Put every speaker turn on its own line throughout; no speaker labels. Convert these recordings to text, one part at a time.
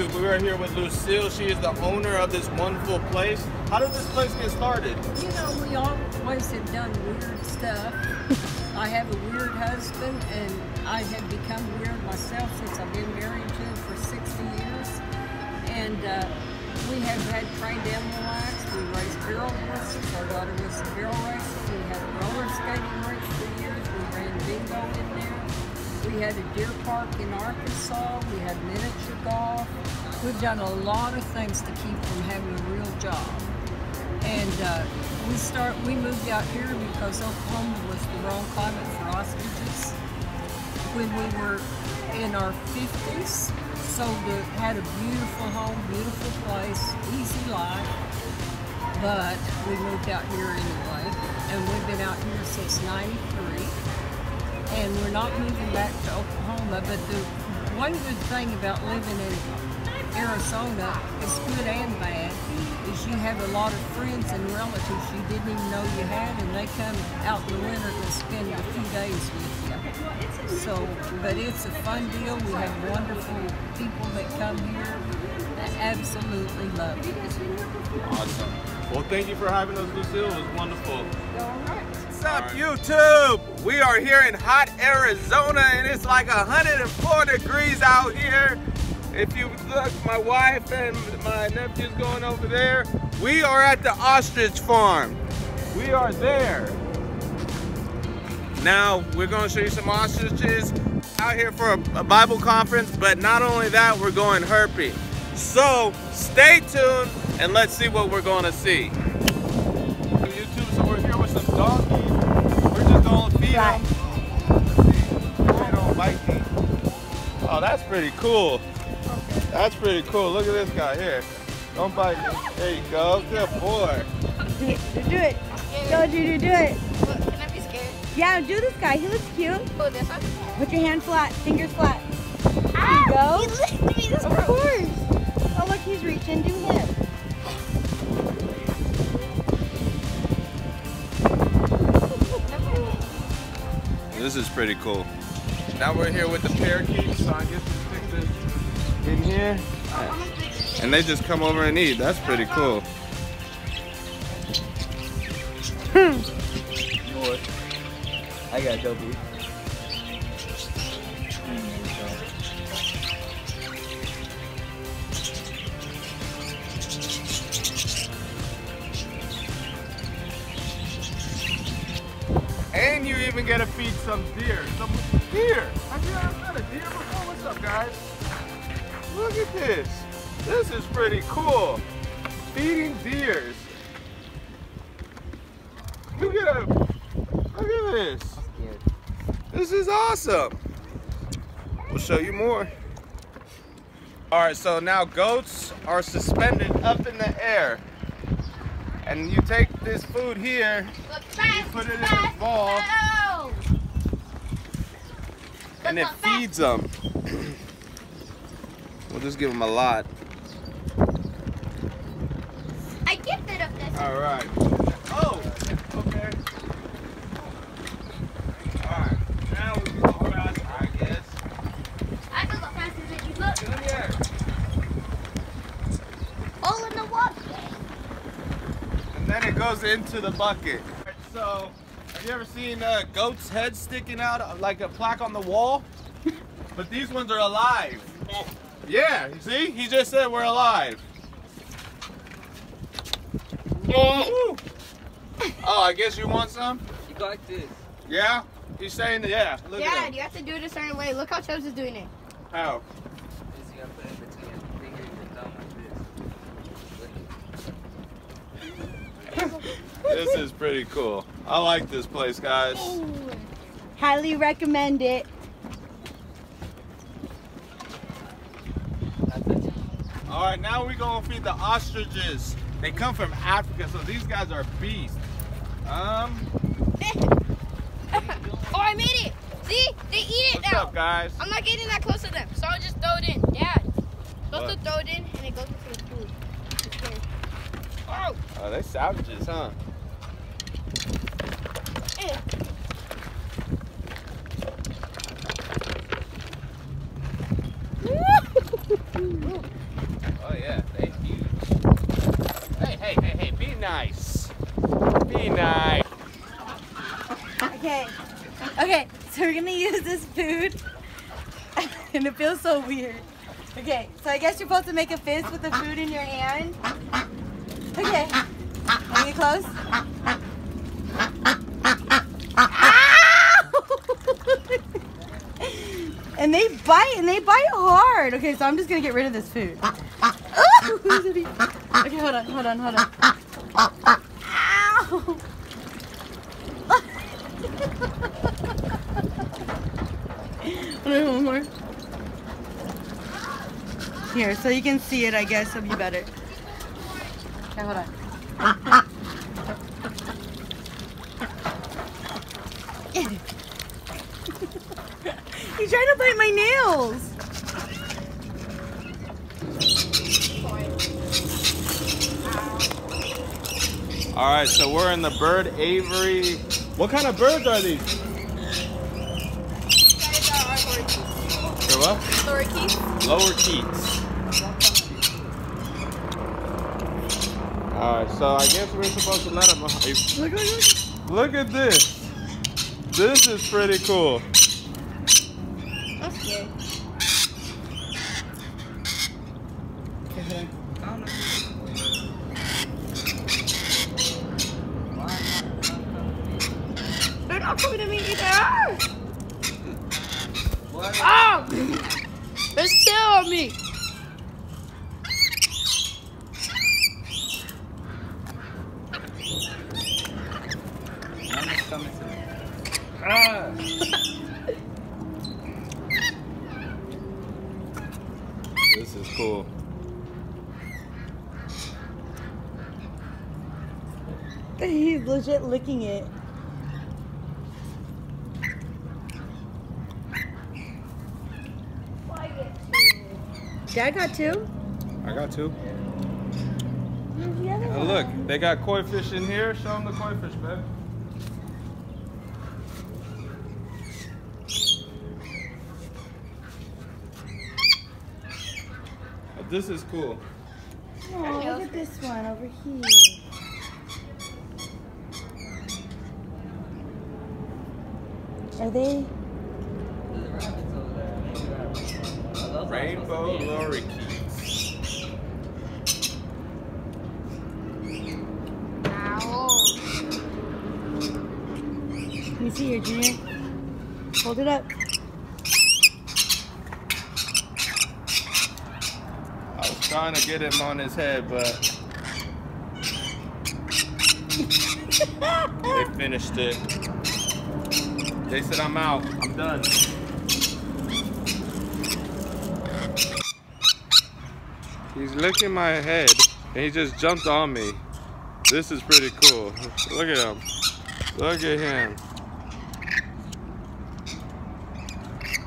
YouTube. We are here with Lucille. She is the owner of this wonderful place. How did this place get started?
You know, we always have done weird stuff. I have a weird husband, and I have become weird myself since I've been married to him for 60 years. And uh, we have had trained animal. We raised barrel horses. Our daughter was a barrel racer. We had a deer park in Arkansas. We had miniature golf. We've done a lot of things to keep from having a real job. And uh, we start. We moved out here because Oklahoma was the wrong climate for ostriches. When we were in our 50s, sold it, had a beautiful home, beautiful place, easy life. But we moved out here anyway, and we've been out here since '93 and we're not moving back to Oklahoma. But the one good thing about living in Arizona is good and bad is you have a lot of friends and relatives you didn't even know you had, and they come out in the winter to spend a few days with you. So, but it's a fun deal. We have wonderful people that come here. I absolutely love it.
Awesome. Well, thank you for having us, Lucille. It was wonderful.
All right.
What's up, YouTube? We are here in hot Arizona, and it's like 104 degrees out here. If you look, my wife and my nephew's going over there. We are at the ostrich farm. We are there. Now, we're going to show you some ostriches out here for a, a Bible conference, but not only that, we're going herping. So, stay tuned and let's see what we're going to see. YouTube, so we're here with some donkeys. We're just going to oh, feed them. They don't bite me. Oh, that's pretty cool. That's pretty cool. Look at this guy here. Don't bite me. There you go. Good boy.
Do it. Do it. Go, Juju, do it.
What, can I be scared?
Yeah, do this guy. He looks cute.
Oh, this one?
Put your hand flat, fingers flat.
Ah, Ow!
go.
You lifted me this
Of course. Oh, look, he's reaching. Do him.
This is pretty cool. Now we're here with the parakeets, so I guess we stick this in here. And they just come over and eat. That's pretty cool.
I got Adobe.
And you even get to feed some deer. Some deer. Have you ever a deer before? Oh, what's up, guys? Look at this. This is pretty cool. Feeding deers. Look at him. Look at this. This is awesome. We'll show you more. All right, so now goats are suspended up in the air. And you take this food here,
fast,
put it in a ball. and it feeds them. we'll just give them a lot.
I gifted this.
All right. Oh, okay. All right. Now we can go faster, I guess.
I can go faster than you look.
In the air.
All in the water.
And then it goes into the bucket. So, have you ever seen a goats' head sticking out uh, like a plaque on the wall? but these ones are alive. Yeah, you see? He just said we're alive. Woo. Oh, I guess you want some?
You go like this.
Yeah? He's saying that, yeah. Look
Dad,
him.
you have to do it a certain way. Look how Chubbs is doing it.
How?
This you gotta put in between your finger and your thumb like this.
This is pretty cool. I like this place, guys.
Highly recommend it.
Not touch it.
All right, now we're gonna feed the ostriches. They come from Africa, so these guys are beasts. Um,
oh, I made it. See? They eat it
what's
now.
up, guys?
I'm not getting that close to them, so I'll just throw it in. Dad, supposed
What?
to throw it in, and it goes into the food. Oh,
Oh, they savages, huh?
oh yeah.
Hey, hey, hey, hey, be nice. Be nice.
Okay. Okay, so we're gonna use this food. and it feels so weird. Okay, so I guess you're supposed to make a fist with the food in your hand. Okay. Are you close? They bite hard. Okay, so I'm just gonna get rid of this food. Ah, ah, ah. okay, hold on, hold on, hold on. Ow! One more. Here, so you can see it, I guess it'll be better. Okay, hold on. He's trying to bite
All right, so we're in the bird aviary. What kind of birds are these? They're what? Lorikeets. All right, so I guess we're supposed to let them.
Look, look, look.
Look at this. This is pretty cool.
I'm scared. Okay, hold on. They're not coming to me either.
What?
Oh! There's two on me.
One is coming to me. Ah!
This is cool.
He's legit licking it. Dad got two?
I got two.
Where's the other
And look, they got koi fish in here. Show them the koi fish, babe. This is cool.
Oh, look at this one over here. Are they?
There's rabbits over there. Maybe rabbits. Oh, those are
Rainbow
supposed to be-
lorikeets.
Let me see here, Junior. Hold it up.
I was trying to get him on his head, but they finished it. They said, I'm out. I'm done. He's licking my head, and he just jumped on me. This is pretty cool. Look at him. Look at him.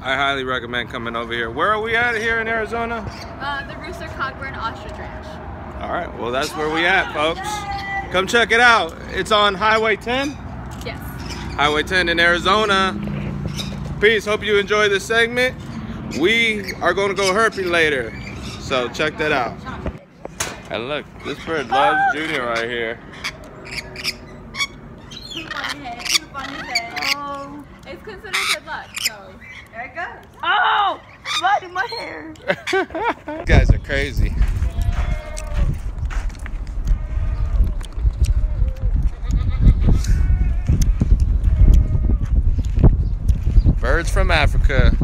I highly recommend coming over here. Where are we at here in Arizona?
Uh, the Rooster Cogburn Ostrich Ranch.
All right, well, that's where we at, folks. Come check it out. It's on Highway 10,
Yes.
Highway 10 in Arizona. Peace. Hope you enjoy this segment. We are going to go herping later, so check that out. And look, this bird loves oh. Junior right here.
Oh,
It's considered good luck, so.
there it goes. Oh, biting my hair.
you guys are crazy. Birds from Africa.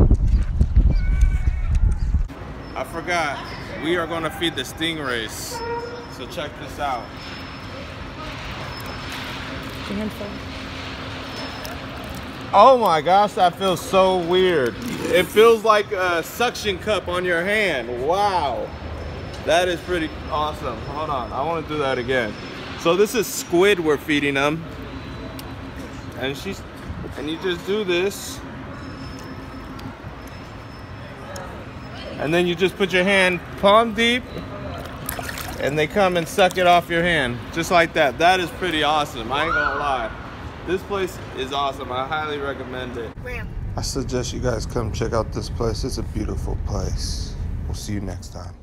I forgot. We are to feed the stingrays. So check this out. Oh my gosh, that feels so weird. It feels like a suction cup on your hand. Wow. That is pretty awesome. Hold on, I want to do that again. So this is squid we're feeding them. And she's and you just do this. And then you just put your hand palm deep and they come and suck it off your hand just like that. That is pretty awesome. I ain't gonna lie. This place is awesome. I highly recommend it. I suggest you guys come check out this place. It's a beautiful place. We'll see you next time.